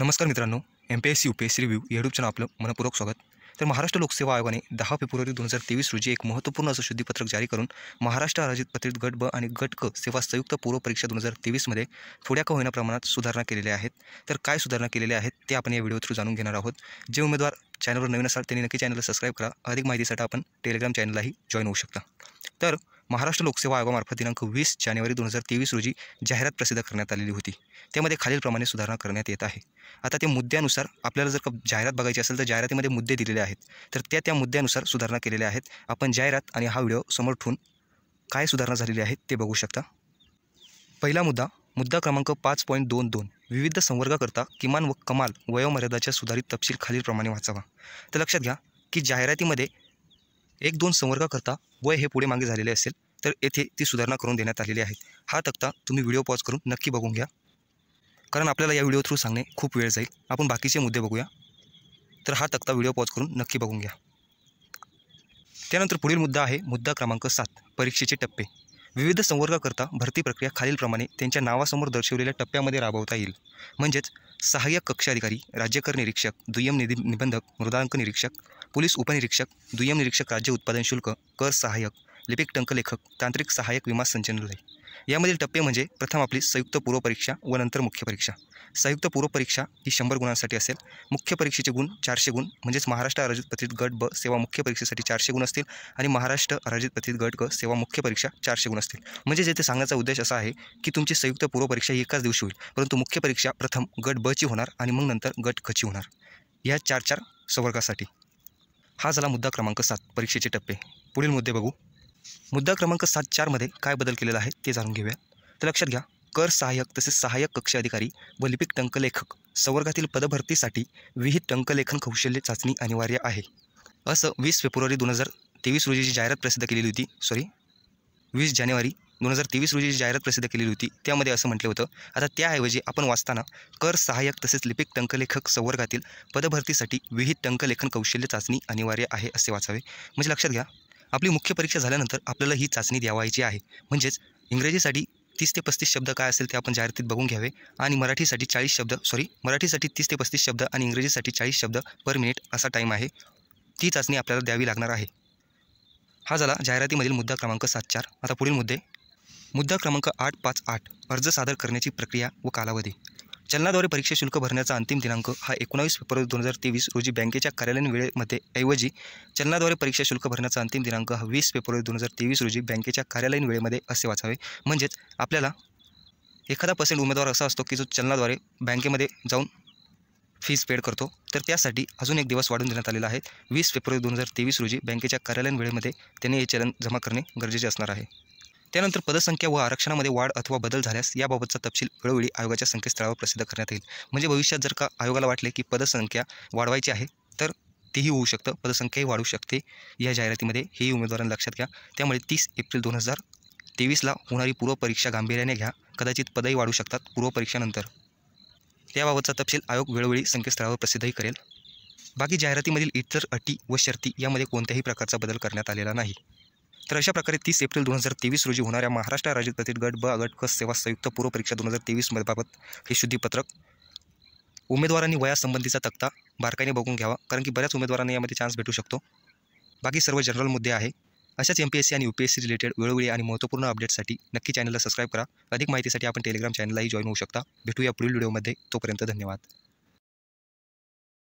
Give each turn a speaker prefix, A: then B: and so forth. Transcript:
A: नमस्कार मित्रांनो M P S C U P S C review या यूट्यूब चॅनल आपलं मनपूर्वक स्वागत. तर महाराष्ट्र लोकसेवा आयोगाने दहा फेब्रुवारी दोन हजार तेवीस रोजी एक महत्त्वपूर्ण असं शुद्धीपत्रक जारी करून महाराष्ट्र आयोजित पत्रित गट ब आणि गट क सेवा संयुक्त पूर्व परीक्षा दोन हजार तेवीसमध्ये थोड्या का होईना प्रमाणात सुधारणा केलेल्या आहेत. तर काय सुधारणा केलेल्या आहेत ते आपण या व्हिडिओ थ्रू जाणून घेणार आहोत. जे उमेदवार चॅनलवर नवीन असाल त्यांनी नक्की चॅनलला सबस्क्राईब करा. अधिक माहितीसाठी आपण टेलिग्राम चॅनललाही जॉईन होऊ शकता. तर महाराष्ट्र लोकसेवा आयोगामार्फत दिनांक वीस जानेवारी दोन हजार तेवीस रोजी जाहिरात प्रसिद्ध करण्यात आलेली होती. त्यामध्ये खालीलप्रमाणे सुधारणा करण्यात येत आहे. आता त्या मुद्द्यानुसार आपल्याला जर का जाहिरात बघायची असेल तर जाहिरातीमध्ये मुद्दे दिलेले आहेत. तर त्या त्या मुद्द्यानुसार सुधारणा केलेल्या आहेत. आपण जाहिरात आणि हा व्हिडिओ समोर ठेवून काय सुधारणा झालेली आहे ते बघू शकता. पहिला मुद्दा मुद्दा क्रमांक पाच पॉईंट दोन दोन. विविध संवर्गाकरता किमान व कमाल वयोमर्यादाच्या सुधारित तपशील खालीलप्रमाणे वाचावा. तर लक्षात घ्या की जाहिरातीमध्ये एक दोन संवर्गाकरता वय हे पुढे मागे झालेले असेल तर येथे ती सुधारणा करून देण्यात आलेली आहे हा तक्ता तुम्ही व्हिडिओ पॉज करून नक्की बघून घ्या. कारण आपल्याला या व्हिडिओ थ्रू सांगणे खूप वेळ जाईल. आपण बाकीचे मुद्दे बघूया. तर हा तक्ता व्हिडिओ पॉज करून नक्की बघून घ्या. त्यानंतर पुढील मुद्दा आहे मुद्दा क्रमांक सात परीक्षेचे टप्पे. विविध संवर्गाकरता भरती प्रक्रिया खालीलप्रमाणे त्यांच्या नावासमोर दर्शवलेल्या टप्प्यामध्ये राबवता येईल. म्हणजेच सहाय्यक कक्षाधिकारी राज्यकर निरीक्षक दुय्यम निधी निबंधक मृदांक निरीक्षक पोलीस उपनिरीक्षक दुय्यम निरीक्षक राज्य उत्पादन शुल्क कर सहाय्यक लिपिक टंकलेखक तांत्रिक सहाय्यक विमा संचालनालय. यामधील टप्पे म्हणजे प्रथम आपली संयुक्त पूर्वपरीक्षा व नंतर मुख्य परीक्षा. संयुक्त पूर्वपरीक्षा ही शंभर गुणांसाठी असेल. मुख्य परीक्षेचे गुण चारशे गुण म्हणजेच महाराष्ट्र आयोजित पत्रित गट ब सेवा मुख्य परीक्षेसाठी चारशे गुण असतील आणि महाराष्ट्र आयोजित पत्रित गट ग सेवा मुख्य परीक्षा चारशे गुण असतील. म्हणजे येथे सांगण्याचा उद्देश असा आहे की तुमची संयुक्त पूर्वपरीक्षा ही एकाच दिवशी होईल परंतु मुख्य परीक्षा प्रथम गट ब ची होणार आणि मग नंतर गट खची होणार. या चार चार संवर्गासाठी. हा झाला मुद्दा क्रमांक सात परीक्षेचे टप्पे. पुढील मुद्दे बघू. मुद्दा क्रमांक सात चारमध्ये काय बदल केलेला आहे ते जाणून घेऊया. तर लक्षात घ्या कर सहाय्यक तसेच सहाय्यक कक्ष अधिकारी व लिपिक टंकलेखक संवर्गातील पदभरतीसाठी विहित टंकलेखन कौशल्य चाचणी अनिवार्य आहे. असं वीस फेब्रुवारी दोन हजार तेवीस रोजी जी जाहिरात प्रसिद्ध केलेली होती सॉरी वीस जानेवारी दोन हजार तेवीस रोजी जी जाहिरात प्रसिद्ध केलेली होती त्यामध्ये असं म्हटलं होतं आता त्याऐवजी आपण वाचताना कर सहाय्यक तसेच लिपिक टंकलेखक संवर्गातील पदभरतीसाठी विहित टंकलेखन कौशल्य चाचणी अनिवार्य आहे असे वाचावे. म्हणजे लक्षात घ्या आपली मुख्य परीक्षा झाल्यानंतर आपल्याला ही चाचणी द्यावायची आहे. म्हणजेच इंग्रजीसाठी तीस ते पस्तीस शब्द काय असेल ते आपण जाहिरातीत बघून घ्यावे आणि मराठीसाठी चाळीस शब्द सॉरी मराठीसाठी तीस ते पस्तीस शब्द आणि इंग्रजीसाठी चाळीस शब्द पर मिनिट असा टाईम आहे. ती चाचणी आपल्याला द्यावी लागणार आहे. हा झाला जाहिरातीमधील मुद्दा क्रमांक सात चार. आता पुढील मुद्दे. मुद्दा क्रमांक आठ पाच आठ. अर्ज सादर करण्याची प्रक्रिया व कालावधी. चलनाद्वारे परीक्षा शुल्क भरण्याचा अंतिम दिनांक हा एकोणावीस फेब्रुवारी दोन हजार तेवीस रोजी बँकेच्या कार्यालयीन वेळेमध्ये ऐवजी चलनाद्वारे परीक्षा शुल्क भरण्याचा अंतिम दिनांक हा वीस फेब्रुवारी दोन हजार तेवीस रोजी बँकेच्या कार्यालयीन वेळेमध्ये असे वाचावे. म्हणजेच आपल्याला एखादा पर्सेंट उमेदवार असा असतो की जो चलनाद्वारे बँकेमध्ये जाऊन फीज पेड करतो. तर त्यासाठी अजून एक दिवस वाढून देण्यात आलेला आहे. वीस फेब्रुवारी दोन हजार तेवीस रोजी बँकेच्या कार्यालयीन वेळेमध्ये त्याने हे चलन जमा करणे गरजेचे असणार आहे. त्यानंतर पदसंख्या व आरक्षणामध्ये वाढ अथवा बदल झाल्यास याबाबतचा तपशील वेळोवेळी आयोगाच्या संकेतस्थळावर प्रसिद्ध करण्यात येईल. म्हणजे भविष्यात जर का आयोगाला वाटले की पदसंख्या वाढवायची आहे तर तेही होऊ शकतं. पदसंख्याही वाढू शकते. या जाहिरातीमध्ये हेही उमेदवारांना लक्षात घ्या. त्यामुळे तीस एप्रिल दोन हजार तेवीसला होणारी पूर्वपरीक्षा गांभीर्याने घ्या. कदाचित पदही वाढू शकतात पूर्वपरीक्षानंतर त्याबाबतचा तपशील आयोग वेळोवेळी संकेतस्थळावर प्रसिद्धही करेल. बाकी जाहिरातीमधील इतर अटी व शर्ती यामध्ये कोणत्याही प्रकारचा बदल करण्यात आलेला नाही. तर अशा प्रकारे तीस एप्रिल दोन हजार तेवीस रोजी होणाऱ्या महाराष्ट्र राज्य गतीत गट ब गट क सेवा संयुक्त पूर्व परीक्षा दोन हजार तेवीसबाबत हे शुद्धीपत्रक उमेदवारांनी वयासंबंधीचा तक्ता बारकाईने बघून घ्यावा कारण की बऱ्याच उमेदवारांना यामध्ये चान्स भेटू शकतो. बाकी सर्व जनरल मुद्दे आहे. अशाच एम पी एस सी आणि U P S C related वेळोवेळी आणि महत्त्वपूर्ण अपडेटसाठी नक्की चॅनलला सबस्क्राईब करा. अधिक माहितीसाठी आपण टेलिग्राम चॅनललाही जॉईन होऊ शकता. भेटूया पुढील व्हिडिओमध्ये तोपर्यंत धन्यवाद.